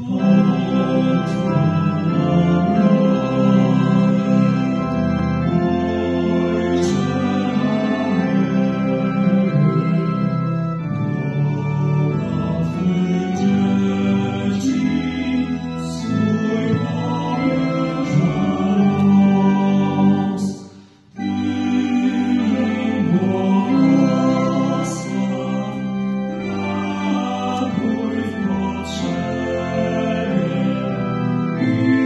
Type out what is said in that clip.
Oh. Amen.